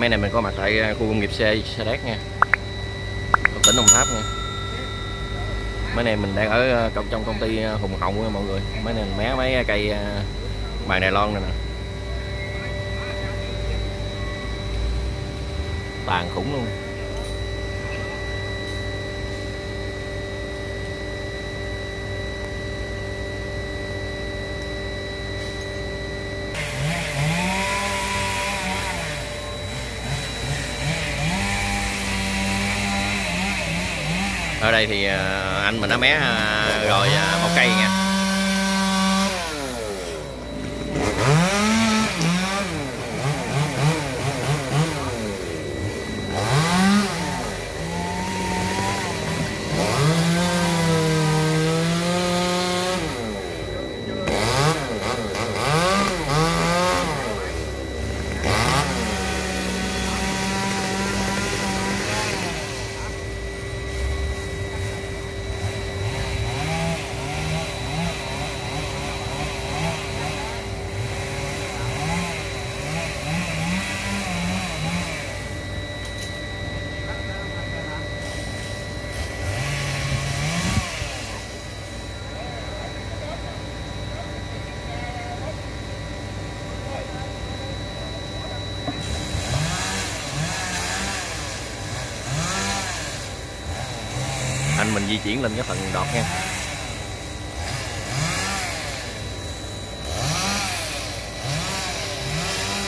tại mấy này mình có mặt tại à, khu công nghiệp xe xe đét nha. Ở tỉnh Đồng Tháp nha. Mấy này mình đang ở ờ, trong công ty à, Hùng Hậu nha mọi người. Mấy này mé mấy cây ờ, bàn Đài Loan này nè. Tàn khủng luôn. Ở đây thì ờ, anh mình đã mé ờ, rồi ờ, một cây nha. Anh mình di chuyển lên cái phần đọt nha.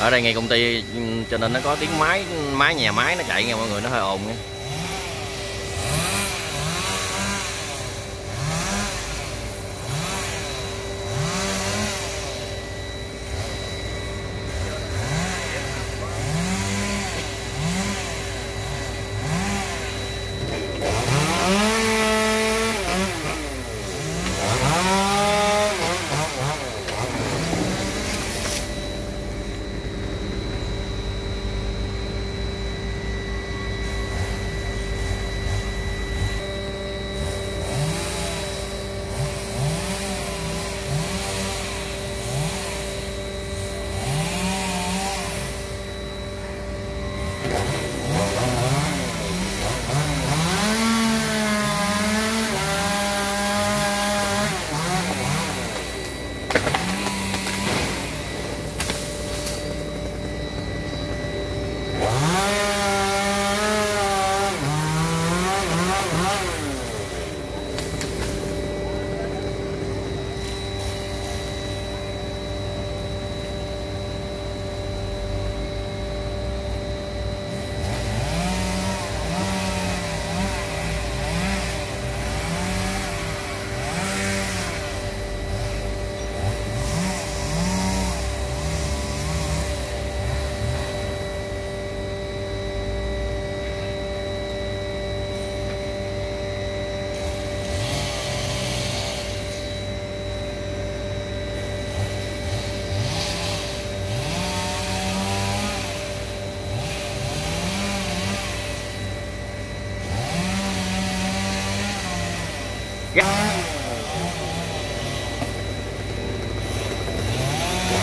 Ở đây ngay công ty, cho nên nó có tiếng máy máy nhà máy nó chạy nha mọi người nó hơi ồn nha.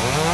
Bye.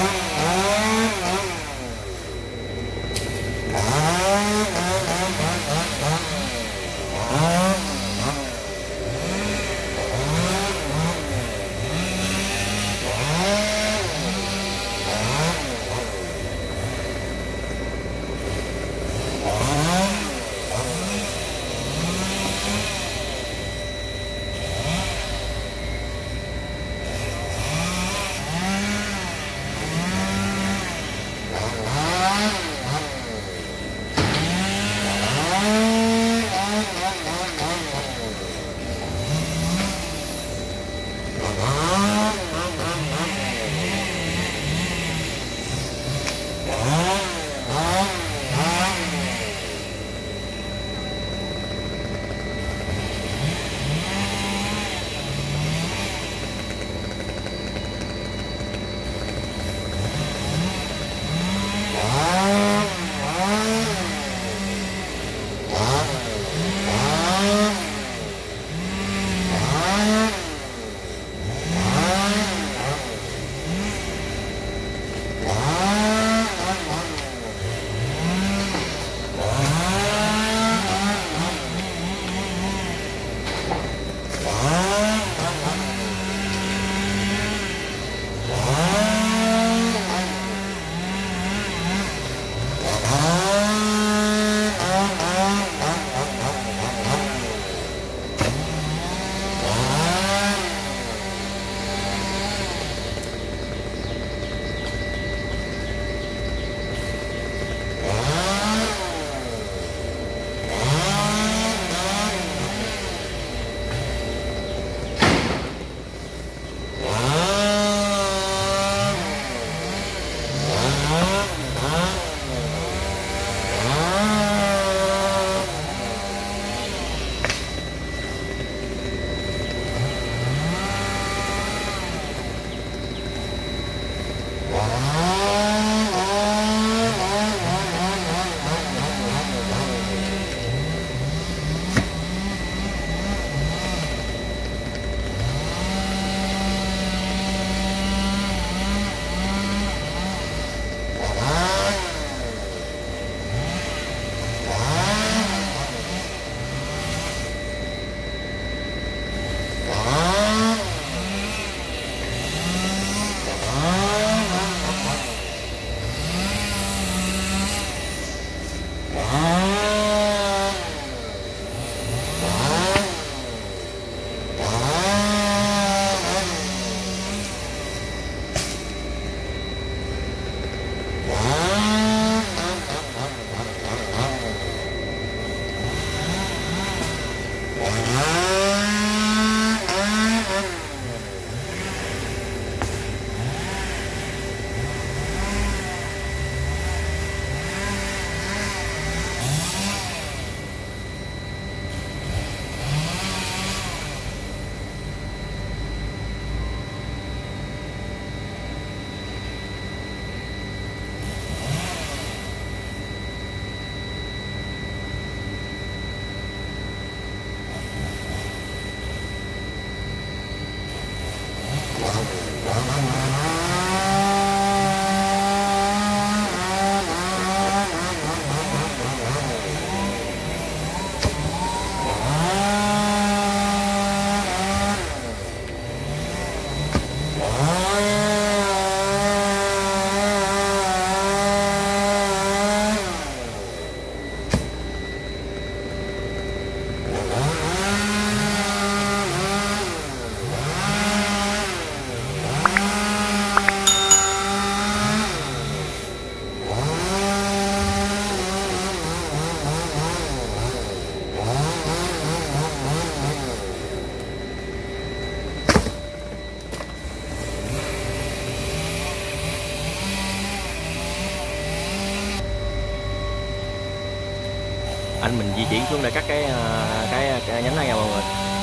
Anh mình di chuyển xuống để cắt cái ờ, cái, cái nhánh này nha mọi người.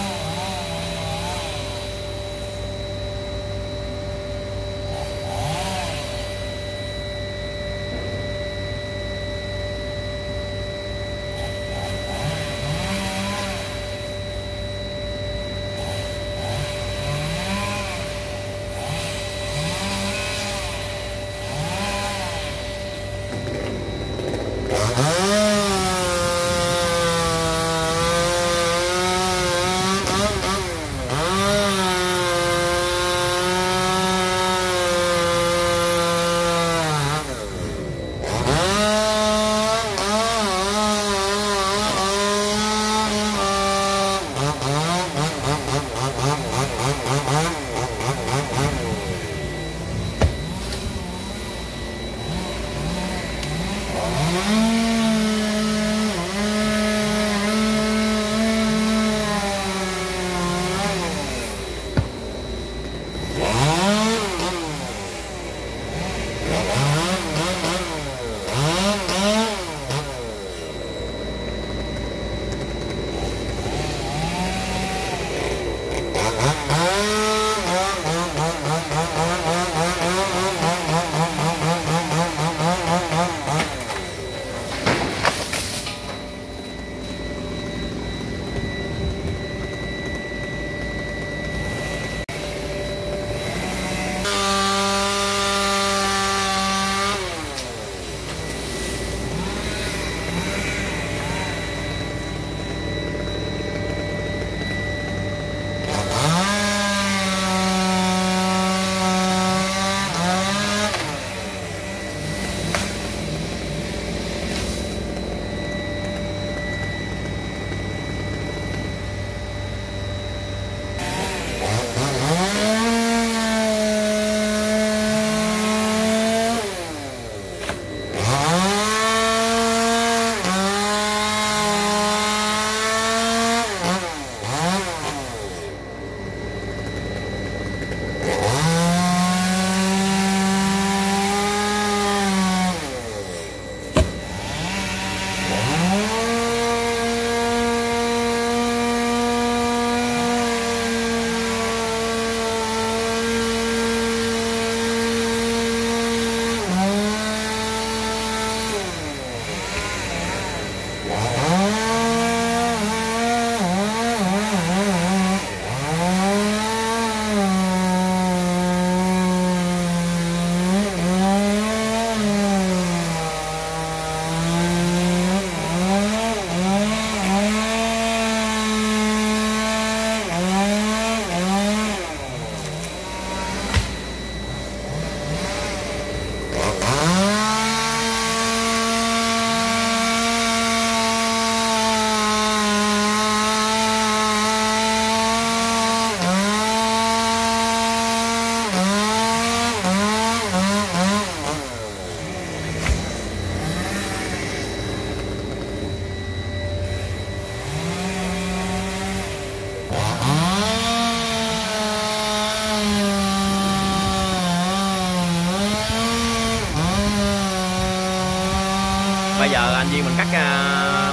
Mình cắt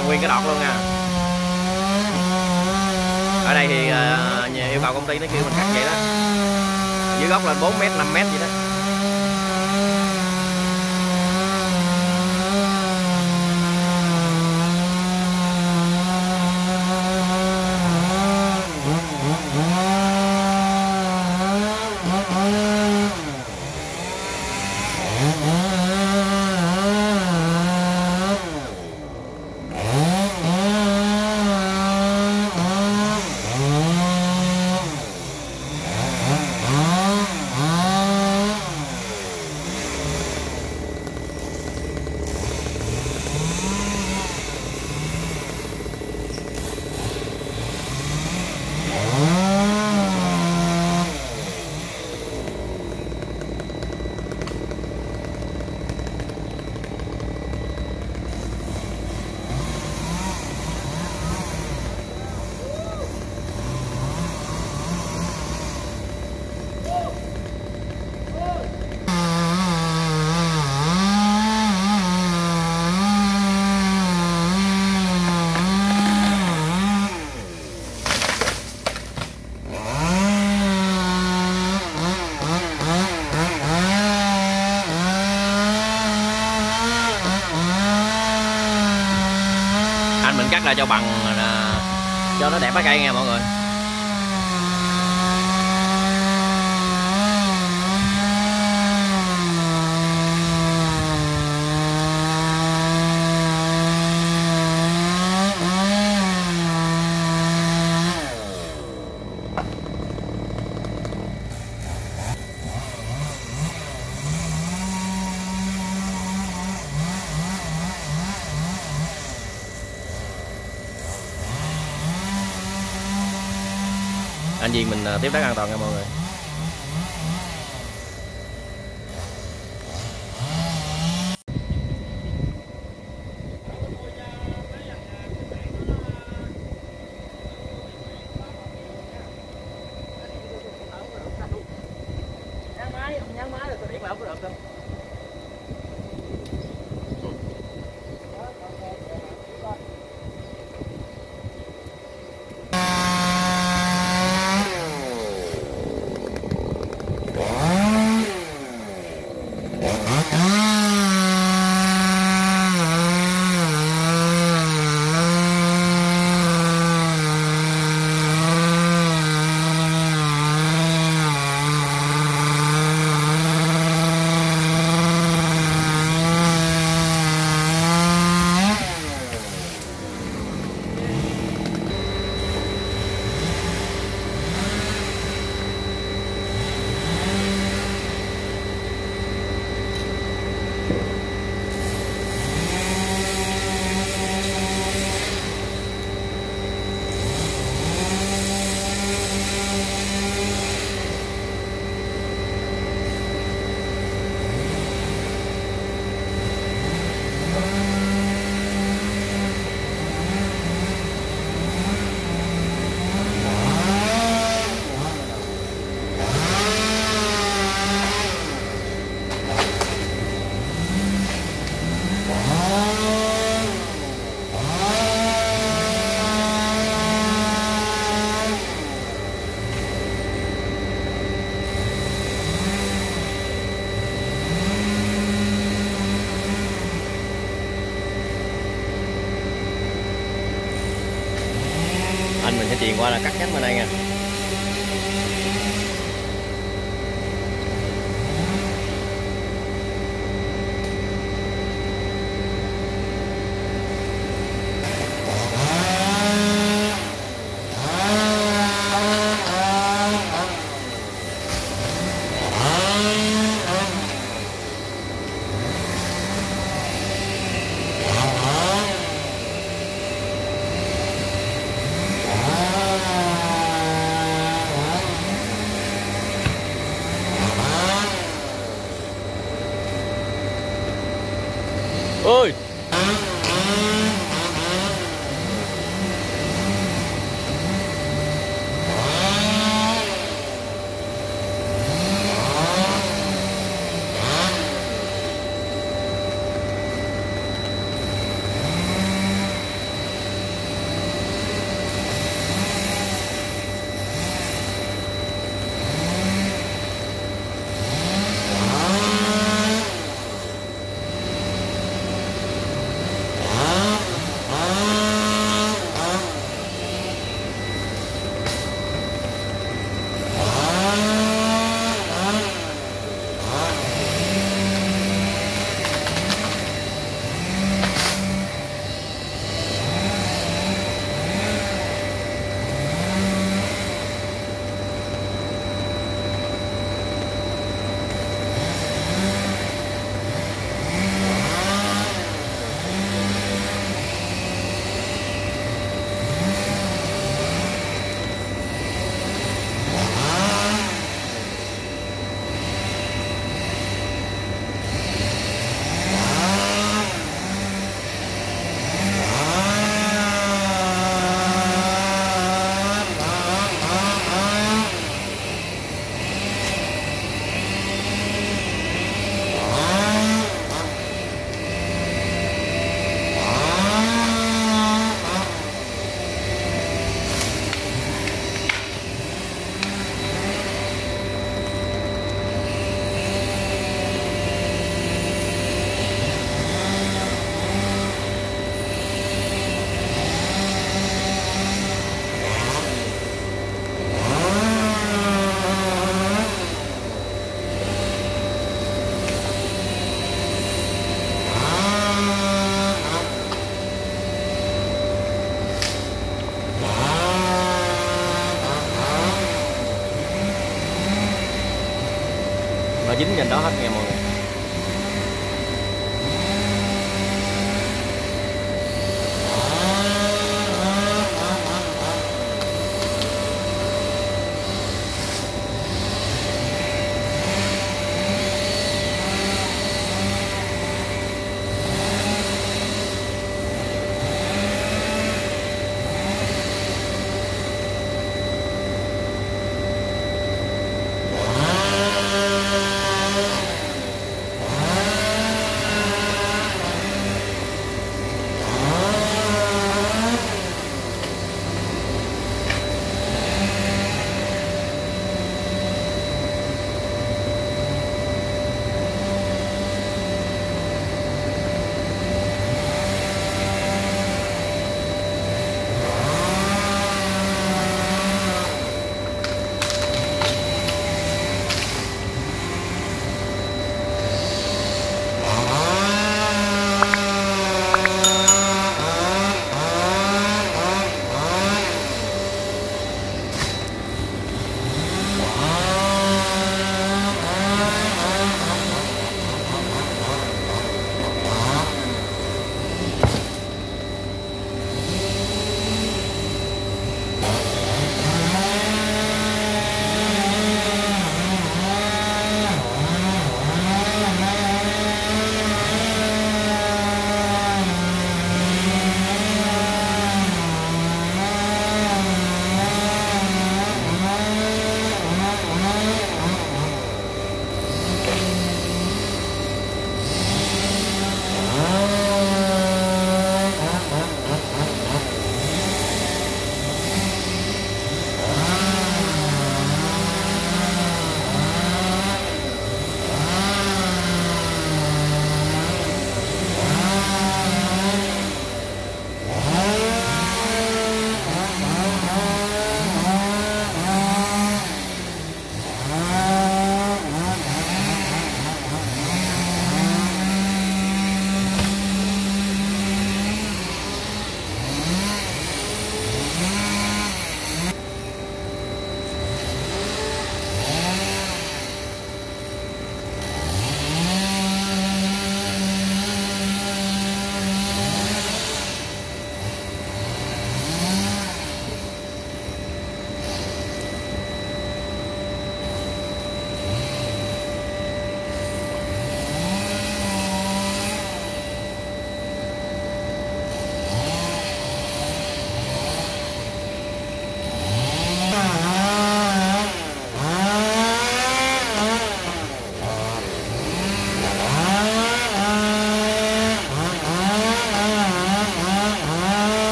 uh, nguyên cái đọt luôn nha. Ở đây thì uh, yêu cầu công ty nó kêu mình cắt vậy đó. Dưới gốc lên 4 mét 5 mét vậy đó. Ra cho bằng cho nó đẹp cái cây nha mọi người. Mình à, tiếp tác an toàn nha mọi người anh mình sẽ truyền qua là cắt nhánh bên đây nha.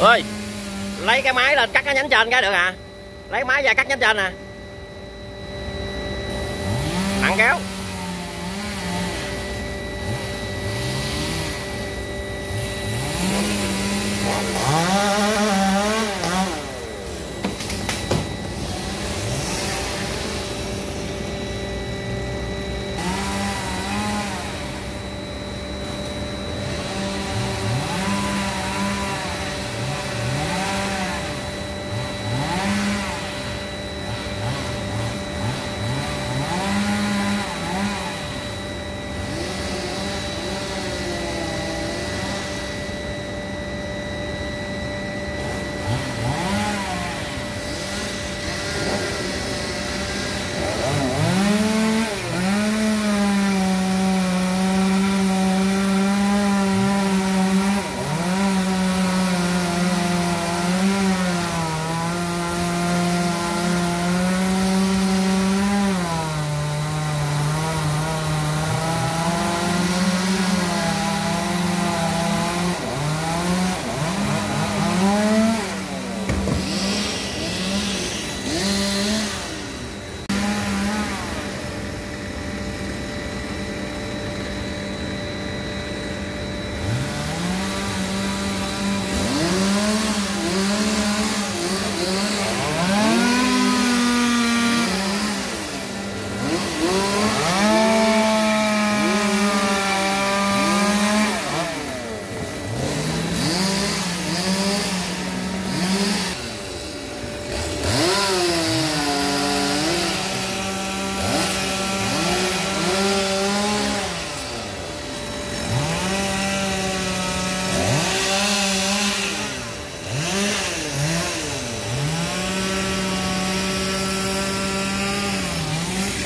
ơi, lấy cái máy lên cắt cái nhánh trên cái được à lấy máy ra cắt nhánh trên nè à. nặng kéo Wow.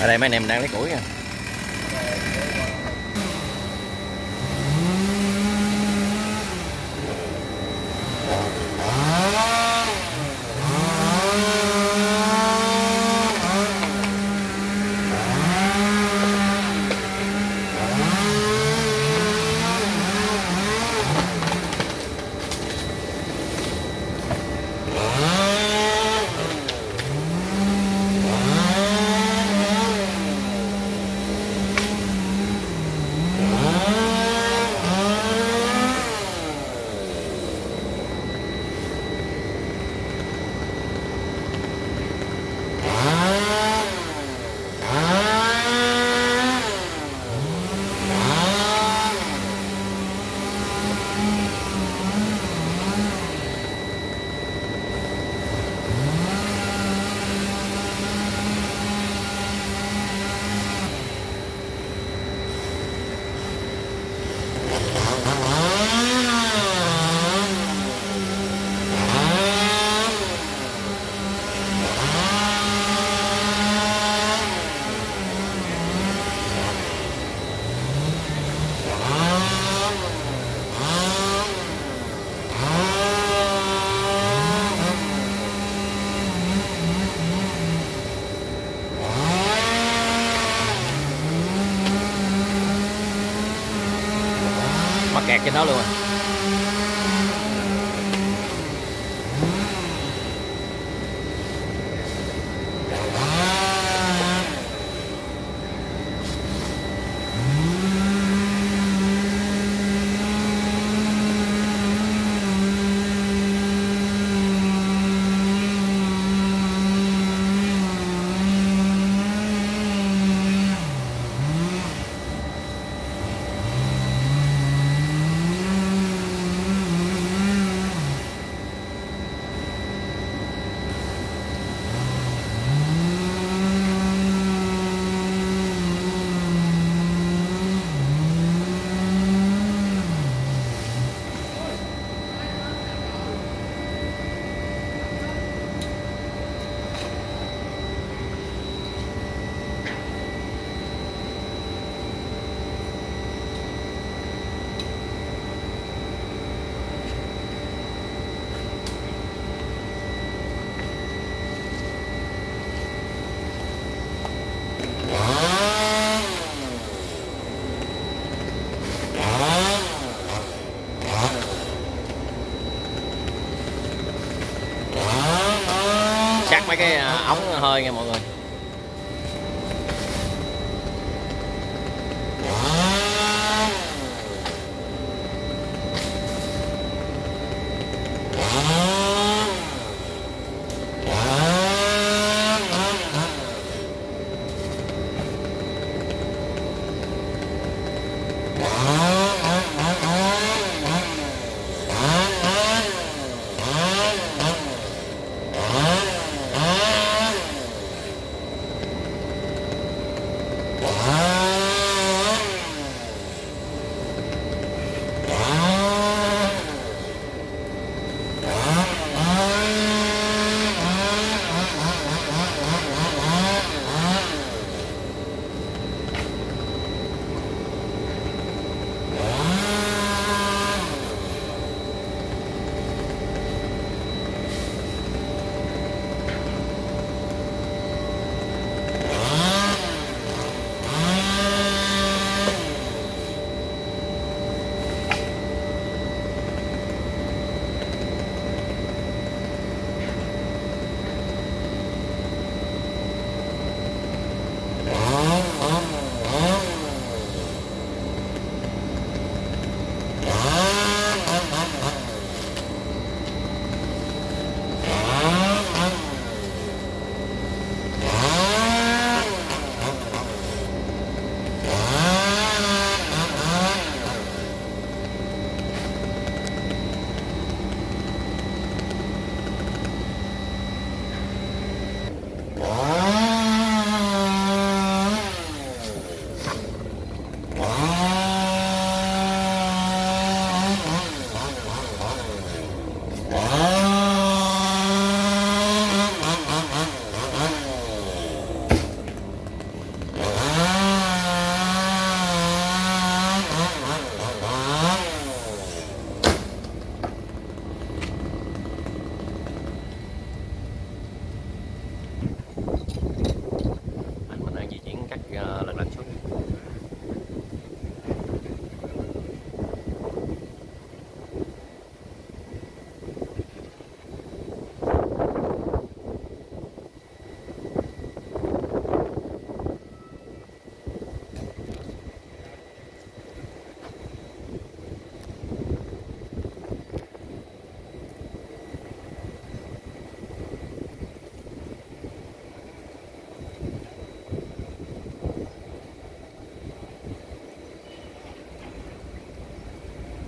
Ở đây mấy anh em đang lấy củi nha. 点到了我。Ống hơi nha mọi người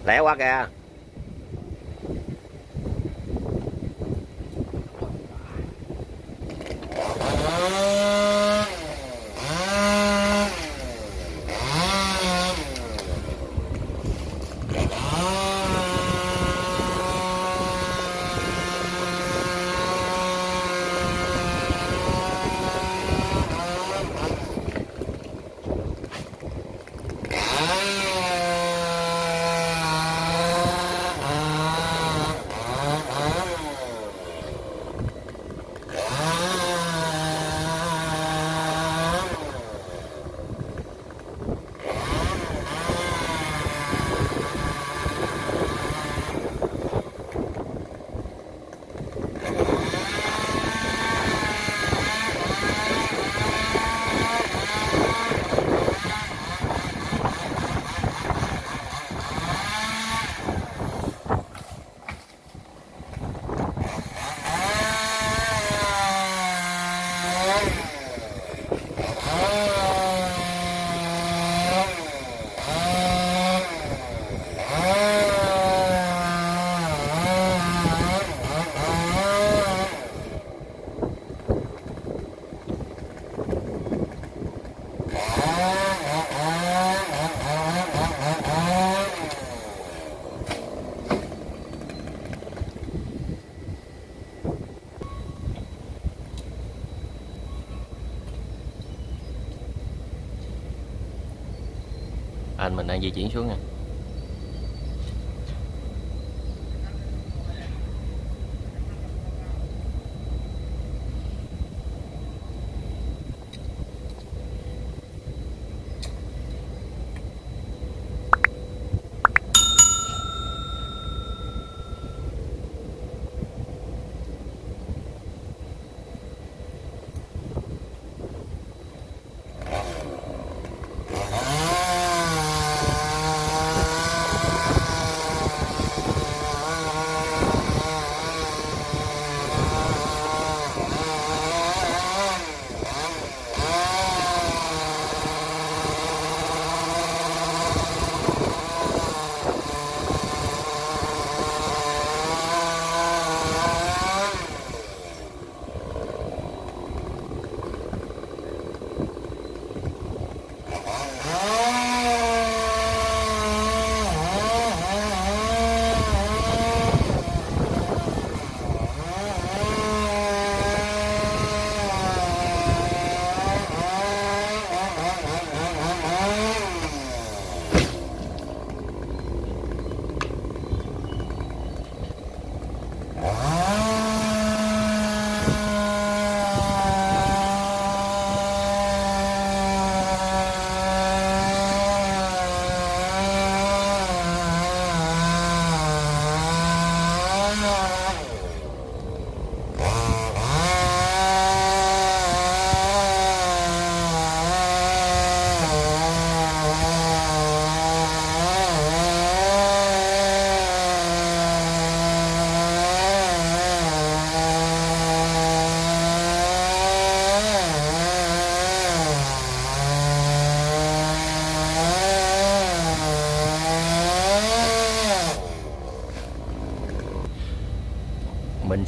lẻ quá kìa. Mình đang di chuyển xuống nha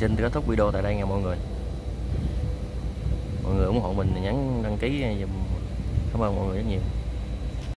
xin kết thúc video tại đây nha mọi người. Mọi người ủng hộ mình nhắn đăng ký ờ, giùm. Cảm ơn mọi người rất nhiều.